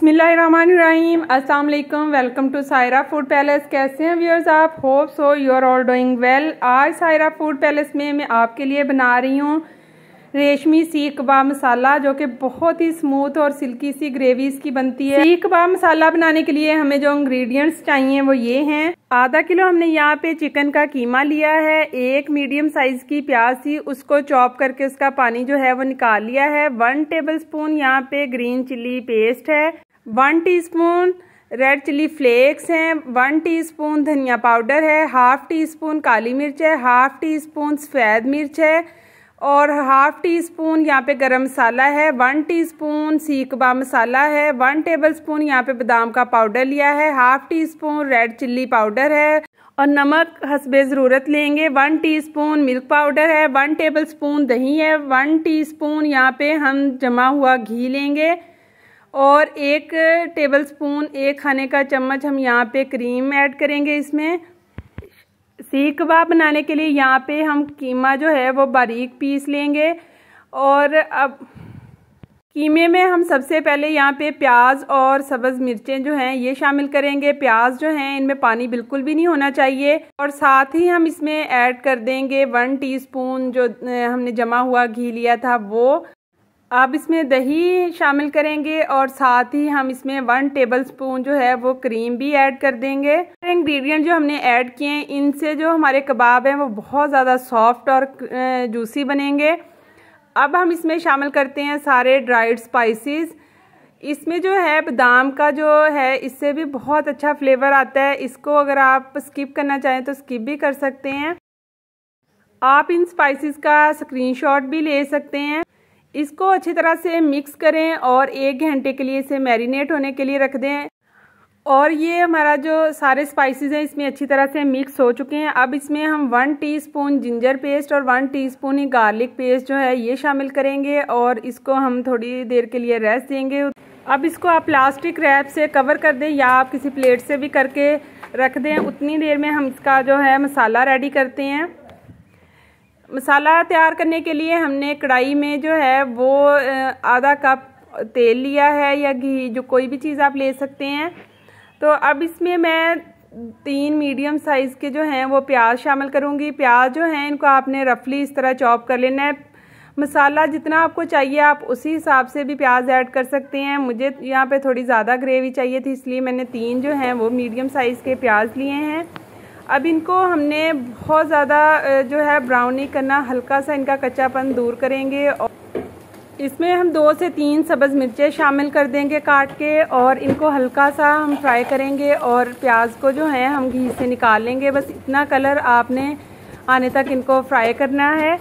बिस्मिल्लाहिर्रहमानिर्रहीम। अस्सलाम वालेकुम welcome to Saira Food Palace. कैसे हैं व्यूअर्स आप? Hope so you are all doing well आज सायरा फ़ूड पैलेस में मैं आपके लिए बना रही हूँ रेशमी सीख कबाब मसाला, जो कि बहुत ही स्मूथ और सिल्की सी ग्रेवी इसकी बनती है। सीख कबाब मसाला बनाने के लिए हमें जो इंग्रेडिएंट्स चाहिए वो ये हैं। आधा किलो हमने यहाँ पे चिकन का कीमा लिया है। एक मीडियम साइज़ की प्याज थी, उसको चॉप करके उसका पानी जो है वो निकाल लिया है। वन टेबल स्पून यहाँ पे ग्रीन चिल्ली पेस्ट है। One teaspoon red chilli flakes हैं, वन टीस्पून धनिया पाउडर है, हाफ़ टी स्पून काली मिर्च है, हाफ़ टी स्पून सफ़ेद मिर्च है और हाफ़ टी स्पून यहाँ पे गरम मसाला है, वन टीस्पून सीकबा मसाला है, वन टेबल स्पून यहाँ पे बादाम का पाउडर लिया है, half teaspoon red chilli powder है और नमक हसबे ज़रूरत लेंगे, वन टीस्पून मिल्क पाउडर है, वन टेबल स्पून दही है, वन टीस्पून यहाँ पे हम जमा हुआ घी लेंगे। और एक टेबल स्पून एक खाने का चम्मच हम यहाँ पे क्रीम ऐड करेंगे इसमें। सीख कबाब बनाने के लिए यहाँ पे हम कीमा जो है वो बारीक पीस लेंगे। और अब कीमे में हम सबसे पहले यहाँ पे प्याज और सब्ज़ मिर्चें जो हैं ये शामिल करेंगे। प्याज जो हैं इनमें पानी बिल्कुल भी नहीं होना चाहिए। और साथ ही हम इसमें ऐड कर देंगे वन टीस्पून जो हमने जमा हुआ घी लिया था वो। अब इसमें दही शामिल करेंगे और साथ ही हम इसमें वन टेबल स्पून जो है वो क्रीम भी ऐड कर देंगे। इंग्रेडिएंट जो हमने ऐड किए हैं, इनसे जो हमारे कबाब हैं वो बहुत ज़्यादा सॉफ्ट और जूसी बनेंगे। अब हम इसमें शामिल करते हैं सारे ड्राइड स्पाइसेस इसमें जो है बादाम का जो है, इससे भी बहुत अच्छा फ्लेवर आता है। इसको अगर आप स्किप करना चाहें तो स्किप भी कर सकते हैं। आप इन स्पाइसेस का स्क्रीनशॉट भी ले सकते हैं। इसको अच्छी तरह से मिक्स करें और एक घंटे के लिए इसे मैरिनेट होने के लिए रख दें। और ये हमारा जो सारे स्पाइसेस हैं, इसमें अच्छी तरह से मिक्स हो चुके हैं। अब इसमें हम वन टीस्पून जिंजर पेस्ट और वन टीस्पून ही गार्लिक पेस्ट जो है, ये शामिल करेंगे और इसको हम थोड़ी देर के लिए रेस्ट देंगे। अब इसको आप प्लास्टिक रैप से कवर कर दें या आप किसी प्लेट से भी करके रख दें। उतनी देर में हम इसका जो है मसाला रेडी करते हैं। मसाला तैयार करने के लिए हमने कढ़ाई में जो है वो आधा कप तेल लिया है या घी, जो कोई भी चीज़ आप ले सकते हैं। तो अब इसमें मैं तीन मीडियम साइज़ के जो हैं वो प्याज शामिल करूँगी। प्याज जो हैं, इनको आपने रफली इस तरह चॉप कर लेना है। मसाला जितना आपको चाहिए, आप उसी हिसाब से भी प्याज ऐड कर सकते हैं। मुझे यहाँ पे थोड़ी ज़्यादा ग्रेवी चाहिए थी, इसलिए मैंने तीन जो हैं वो मीडियम साइज़ के प्याज लिए हैं। अब इनको हमने बहुत ज़्यादा जो है ब्राउन नहीं करना, हल्का सा इनका कच्चापन दूर करेंगे और इसमें हम दो से तीन सब्ज़ मिर्चें शामिल कर देंगे काट के और इनको हल्का सा हम फ्राई करेंगे और प्याज को जो है हम घी से निकाल लेंगे। बस इतना कलर आपने आने तक इनको फ्राई करना है।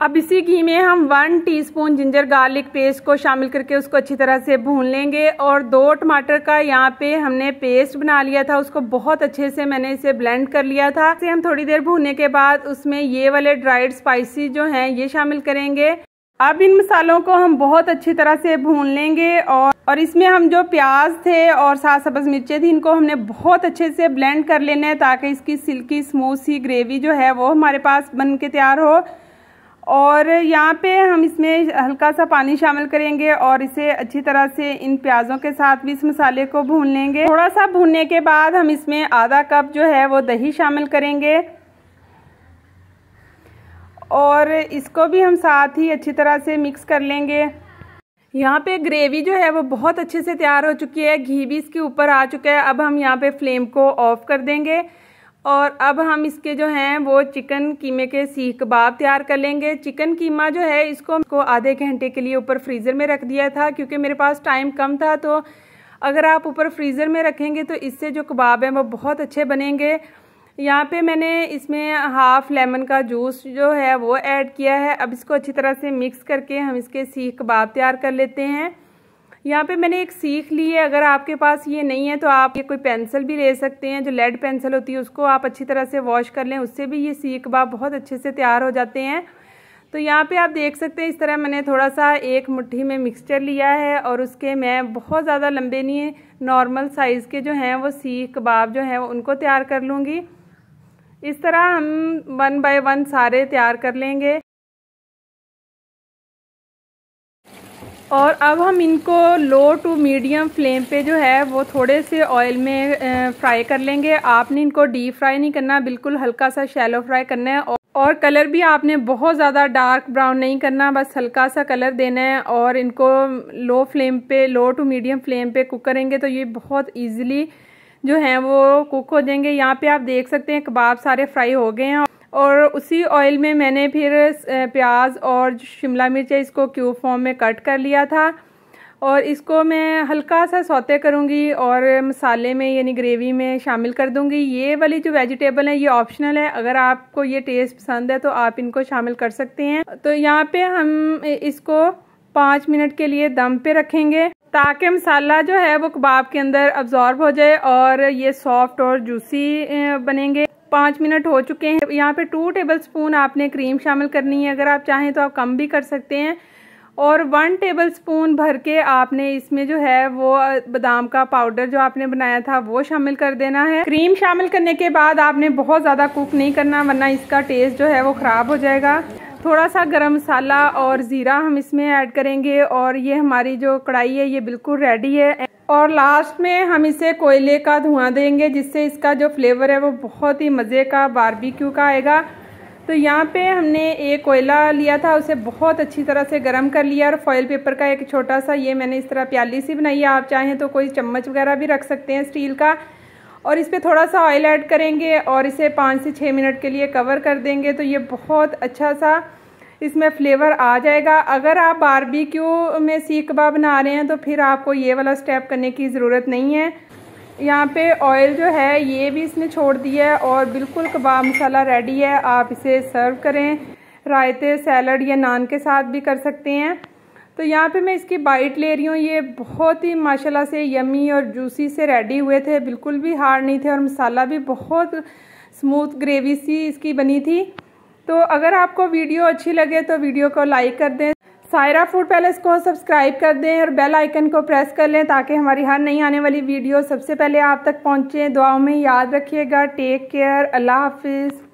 अब इसी घी में हम one teaspoon ginger garlic paste को शामिल करके उसको अच्छी तरह से भून लेंगे और दो टमाटर का यहाँ पे हमने पेस्ट बना लिया था, उसको बहुत अच्छे से मैंने इसे ब्लेंड कर लिया था। इसे हम थोड़ी देर भूनने के बाद उसमें ये वाले ड्राइड स्पाइसी जो हैं, ये शामिल करेंगे। अब इन मसालों को हम बहुत अच्छी तरह से भून लेंगे और और इसमें हम जो प्याज थे और सात सब्ज मिर्चें थी, इनको हमने बहुत अच्छे से ब्लेंड कर लेना है ताकि इसकी सिल्की स्मूथ सी ग्रेवी जो है, वो हमारे पास बन के तैयार हो। और यहाँ पे हम इसमें हल्का सा पानी शामिल करेंगे और इसे अच्छी तरह से इन प्याज़ों के साथ भी इस मसाले को भून लेंगे। थोड़ा सा भूनने के बाद हम इसमें आधा कप जो है वो दही शामिल करेंगे। और इसको भी हम साथ ही अच्छी तरह से मिक्स कर लेंगे। यहाँ पे ग्रेवी जो है वो बहुत अच्छे से तैयार हो चुकी है। घी भी इसके ऊपर आ चुका है। अब हम यहाँ पे फ्लेम को ऑफ़ कर देंगे। और अब हम इसके जो हैं, वो चिकन कीमे के सीख कबाब तैयार कर लेंगे। चिकन कीमा जो है, इसको को आधे घंटे के लिए ऊपर फ्रीज़र में रख दिया था, क्योंकि मेरे पास टाइम कम था तो अगर आप ऊपर फ्रीज़र में रखेंगे तो इससे जो कबाब हैं, वो बहुत अच्छे बनेंगे। यहाँ पे मैंने इसमें हाफ़ लेमन का जूस जो है, वो ऐड किया है। अब इसको अच्छी तरह से मिक्स करके हम इसके सीख कबाब तैयार कर लेते हैं। यहाँ पे मैंने एक सीख ली है, अगर आपके पास ये नहीं है तो आप ये कोई पेंसिल भी ले सकते हैं, जो लेड पेंसिल होती है, उसको आप अच्छी तरह से वॉश कर लें, उससे भी ये सीख कबाब बहुत अच्छे से तैयार हो जाते हैं। तो यहाँ पे आप देख सकते हैं, इस तरह मैंने थोड़ा सा एक मुट्ठी में मिक्सचर लिया है और उसके मैं बहुत ज़्यादा लंबे नहीं नॉर्मल साइज़ के जो हैं, वो सीख कबाब जो हैं उनको तैयार कर लूँगी। इस तरह हम वन बाय वन सारे तैयार कर लेंगे। और अब हम इनको लो टू मीडियम फ्लेम पे जो है, वो थोड़े से ऑयल में फ्राई कर लेंगे। आपने इनको डीप फ्राई नहीं करना, बिल्कुल हल्का सा शैलो फ्राई करना है। और कलर भी आपने बहुत ज़्यादा डार्क ब्राउन नहीं करना, बस हल्का सा कलर देना है। और इनको लो फ्लेम पे लो टू मीडियम फ्लेम पे कुक करेंगे तो ये बहुत इजीली जो है, वो कुक हो जाएँगे। यहाँ पे आप देख सकते हैं, कबाब सारे फ्राई हो गए हैं। और उसी ऑयल में मैंने फिर प्याज और शिमला मिर्च इसको क्यूब फॉर्म में कट कर लिया था। और इसको मैं हल्का सा सौते करूँगी और मसाले में, यानी ग्रेवी में शामिल कर दूँगी। ये वाली जो वेजिटेबल है, ये ऑप्शनल है। अगर आपको ये टेस्ट पसंद है तो आप इनको शामिल कर सकते हैं। तो यहाँ पे हम इसको पाँच मिनट के लिए दम पे रखेंगे, ताकि मसाला जो है, वो कबाब के अंदर अब्जॉर्ब हो जाए और ये सॉफ्ट और जूसी बनेंगे। पाँच मिनट हो चुके हैं। यहाँ पे टू टेबल स्पून आपने क्रीम शामिल करनी है। अगर आप चाहें तो आप कम भी कर सकते हैं। और वन टेबल स्पून भर के आपने इसमें जो है वो बादाम का पाउडर जो आपने बनाया था, वो शामिल कर देना है। क्रीम शामिल करने के बाद आपने बहुत ज़्यादा कुक नहीं करना, वरना इसका टेस्ट जो है वो ख़राब हो जाएगा। थोड़ा सा गरम मसाला और ज़ीरा हम इसमें ऐड करेंगे और ये हमारी जो कढ़ाई है, ये बिल्कुल रेडी है। और लास्ट में हम इसे कोयले का धुआँ देंगे, जिससे इसका जो फ्लेवर है, वो बहुत ही मज़े का बारबेक्यू का आएगा। तो यहाँ पे हमने एक कोयला लिया था, उसे बहुत अच्छी तरह से गर्म कर लिया और फॉयल पेपर का एक छोटा सा, ये मैंने इस तरह प्याली सी बनाई है। आप चाहें तो कोई चम्मच वगैरह भी रख सकते हैं स्टील का। और इस पर थोड़ा सा ऑयल ऐड करेंगे और इसे पाँच से छः मिनट के लिए कवर कर देंगे तो ये बहुत अच्छा सा इसमें फ्लेवर आ जाएगा। अगर आप बारबेक्यू में सीख कबाब बना रहे हैं तो फिर आपको ये वाला स्टेप करने की ज़रूरत नहीं है। यहाँ पे ऑयल जो है, ये भी इसने छोड़ दिया है और बिल्कुल कबाब मसाला रेडी है। आप इसे सर्व करें। रायते सैलड या नान के साथ भी कर सकते हैं। तो यहाँ पे मैं इसकी बाइट ले रही हूँ। ये बहुत ही माशाल्लाह से यमी और जूसी से रेडी हुए थे। बिल्कुल भी हार्ड नहीं थे और मसाला भी बहुत स्मूथ ग्रेवी सी इसकी बनी थी। तो अगर आपको वीडियो अच्छी लगे तो वीडियो को लाइक कर दें। सायरा फ़ूड पैलेस को सब्सक्राइब कर दें और बेल आइकन को प्रेस कर लें ताकि हमारी हर नई आने वाली वीडियो सबसे पहले आप तक पहुँचें। दुआओं में याद रखिएगा। टेक केयर अल्लाह हाफिज़।